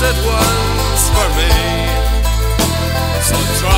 it was for me. So try.